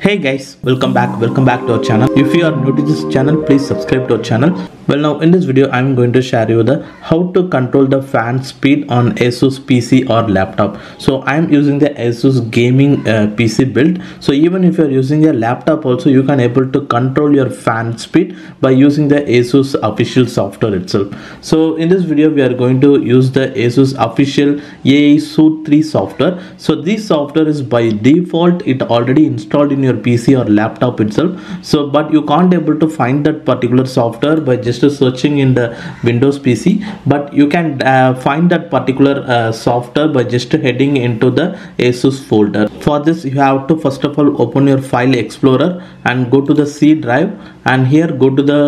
hey guys welcome back welcome back to our channel. If you are new to this channel please subscribe to our channel well now in this video i'm going to share you the how to control the fan speed on asus pc or laptop. So i'm using the asus gaming uh, pc build. So even if you're using a laptop also you can able to control your fan speed by using the asus official software itself. So in this video we are going to use the asus official AISUITE 3 software. So this software is by default it already installed in your pc or laptop itself. So but you can't able to find that particular software by just searching in the windows pc but you can uh, find that particular uh, software by just heading into the asus folder. For this you have to first of all open your file explorer and go to the c drive. And here go to the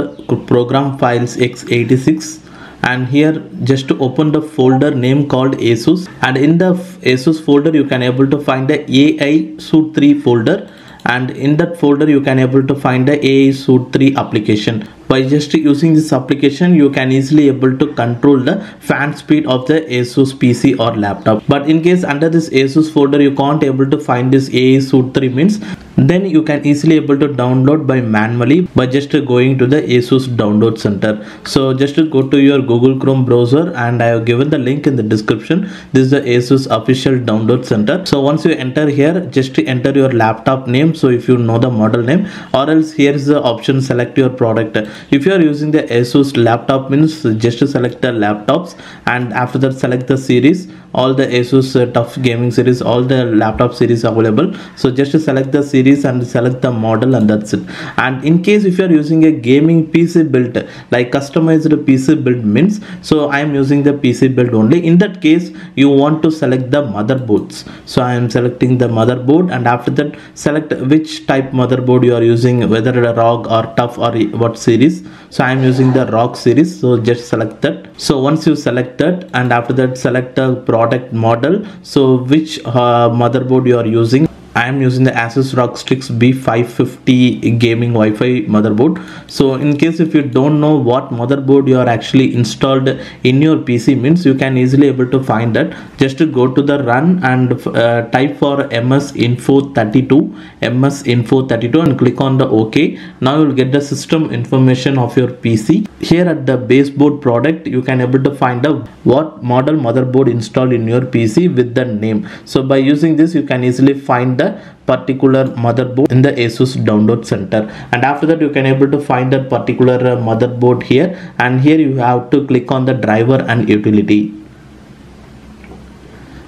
program files x86 and here just to open the folder name called asus. And in the asus folder you can able to find the AISUITE 3 folder. And in that folder you can able to find the AISUITE 3 application by just using this application you can easily able to control the fan speed of the asus pc or laptop. But in case under this asus folder you can't able to find this AISUITE 3 means then you can easily able to download by manually by just going to the asus download center. So just go to your google chrome browser and i have given the link in the description. This is the asus official download center. So once you enter here just enter your laptop name. So if you know the model name or else here is the option select your product if you are using the asus laptop means just to select the laptops and after that select the series all the asus uh, TUF gaming series all the laptop series available. So just to select the series and select the model and that's it. And in case if you are using a gaming pc built like customized pc build means so i am using the pc build only. In that case you want to select the motherboards. So i am selecting the motherboard and after that select which type motherboard you are using whether a ROG or TUF or what series so i am using the ROG series. So just select that. So once you select that and after that select the product model. So which uh, motherboard you are using I am using the Asus ROG Strix B550 gaming Wi-Fi motherboard. So in case if you don't know what motherboard you are actually installed in your PC means you can easily able to find that. Just to go to the run and uh, type for MS Info 32, MS Info 32 and click on the OK. Now you will get the system information of your PC. Here at the baseboard product you can able to find out what model motherboard installed in your PC with the name. So by using this you can easily find particular motherboard in the asus download center. And after that you can able to find that particular uh, motherboard here. And here you have to click on the driver and utility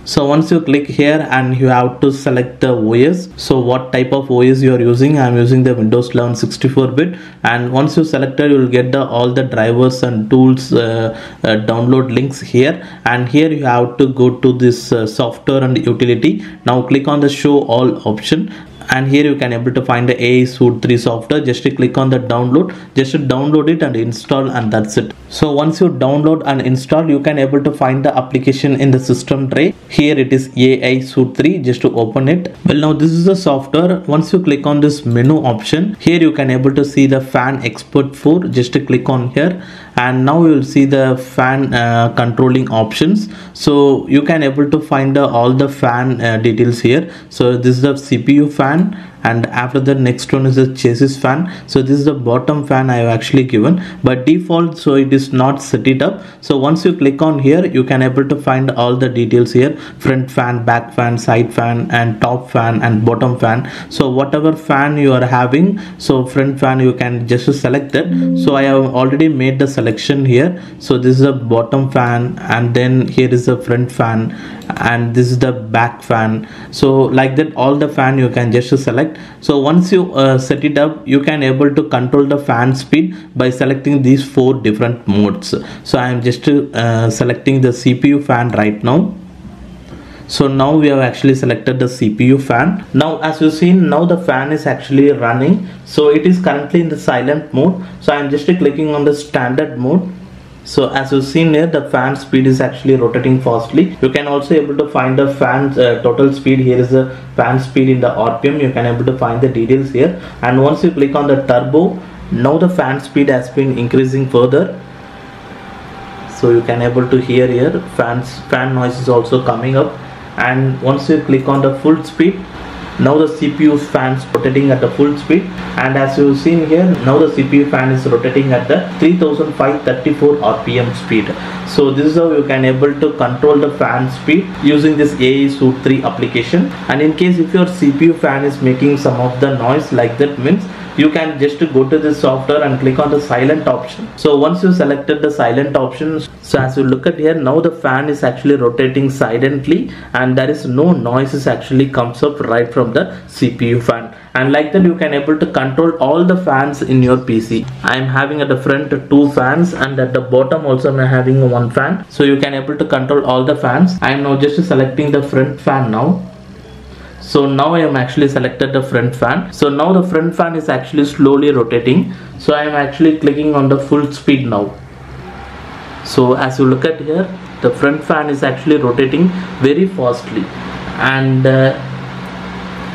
so once you click here and you have to select the OS so what type of OS you are using? I'm using the Windows 11 64 bit. And once you select it you will get the all the drivers and tools uh, uh, download links here. And here you have to go to this uh, software and utility. Now click on the show all option and here you can able to find the AISUITE 3 software. Just to click on the download. Just to download it and install and that's it. So once you download and install you can able to find the application in the system tray. Here it is AISUITE 3 just to open it. Well now this is the software. Once you click on this menu option here you can able to see the Fan Xpert 4 just to click on here and now you will see the fan uh, controlling options. So you can able to find uh, all the fan uh, details here. So this is the cpu fan and after that next one is the chassis fan. So this is the bottom fan i have actually given. But default so it is not set it up. So once you click on here you can able to find all the details here. Front fan back fan side fan and top fan and bottom fan. So whatever fan you are having so front fan you can just select that. So i have already made the selection here. So this is a bottom fan and then here is the front fan and this is the back fan. So like that all the fan you can just select so once you uh, set it up you can able to control the fan speed by selecting these four different modes. So i am just uh, selecting the cpu fan right now. So now we have actually selected the CPU fan. Now as you see now the fan is actually running. So it is currently in the silent mode. So I'm just clicking on the standard mode so as you've seen here the fan speed is actually rotating fastly. You can also able to find the fan uh, total speed. Here is the fan speed in the rpm you can able to find the details here. And once you click on the turbo now the fan speed has been increasing further. So you can able to hear here fans fan noise is also coming up. And once you click on the full speed now the CPU fans rotating at the full speed. And as you've seen here now the CPU fan is rotating at the 3534 rpm speed. So this is how you can able to control the fan speed using this AI Suite 3 application. And in case if your CPU fan is making some of the noise like that means you can just go to this software and click on the silent option. So once you selected the silent option so as you look at here now the fan is actually rotating silently and there is no noises actually comes up right from the CPU fan. And like that you can able to control all the fans in your PC I am having at the front two fans and at the bottom also I'm having one fan. So you can able to control all the fans. I am now just selecting the front fan now. So now I am actually selected the front fan. So now the front fan is actually slowly rotating. So I am actually clicking on the full speed now. So as you look at here the front fan is actually rotating very fastly. And uh,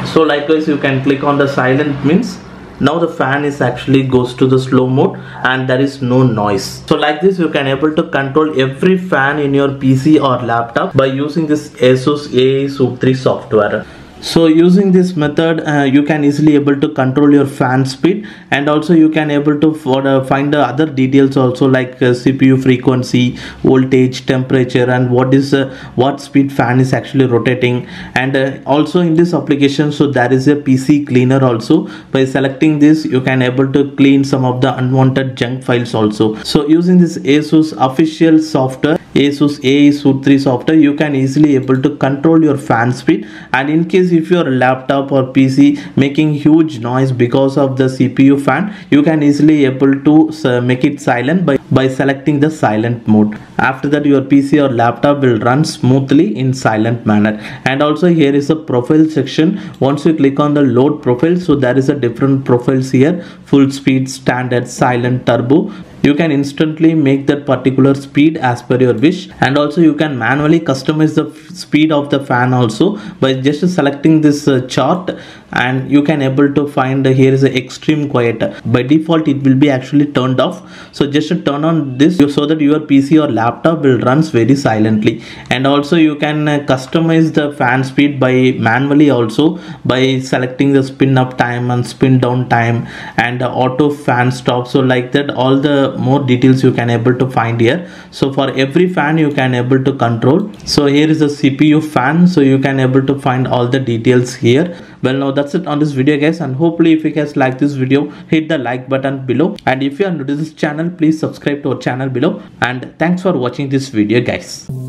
so likewise you can click on the silent means. Now the fan is actually goes to the slow mode and there is no noise. So like this you can able to control every fan in your pc or laptop by using this asus ai Suite 3 software so using this method uh, you can easily able to control your fan speed and also you can able to uh, find the other details also like uh, cpu frequency voltage temperature and what is uh, what speed fan is actually rotating. And uh, also in this application so there is a pc cleaner also. By selecting this you can able to clean some of the unwanted junk files also. So using this asus official software asus ai Suite 3 software you can easily able to control your fan speed. And in case if your laptop or pc making huge noise because of the cpu fan you can easily able to uh, make it silent by by selecting the silent mode. After that your pc or laptop will run smoothly in silent manner. And also here is a profile section. Once you click on the load profile so there is a different profiles here. Full speed standard silent turbo you can instantly make that particular speed as per your wish. And also you can manually customize the speed of the fan also by just selecting this uh, chart. And you can able to find uh, here is a extreme quiet. By default it will be actually turned off. So just turn on this so that your pc or laptop will runs very silently. And also you can uh, customize the fan speed by manually also by selecting the spin up time and spin down time and auto fan stop so like that all the more details you can able to find here. So for every fan you can able to control. So here is the cpu fan so you can able to find all the details here. Well now that's it on this video guys and hopefully if you guys like this video hit the like button below. And if you are new to this channel please subscribe to our channel below. And thanks for watching this video guys